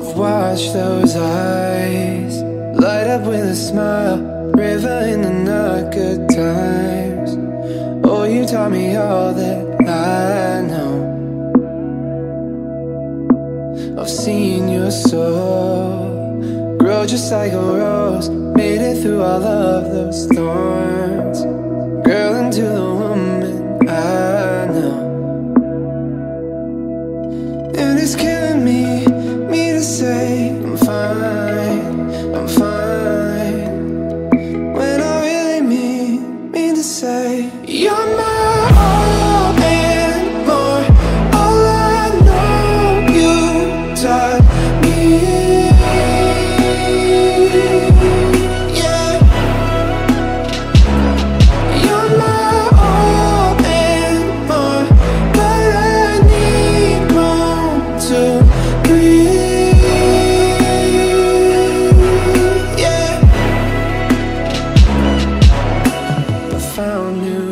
I've watched those eyes light up with a smile, river in the not good times. Oh, you taught me all that I know. I've seen your soul grow just like a rose, made it through all of those thorns. Girl, into the woman I know. And it's killing me, I'm fine, I'm fine. When I really mean, mean to say you're my all and more. All I know you taught me. Yeah. You're my all new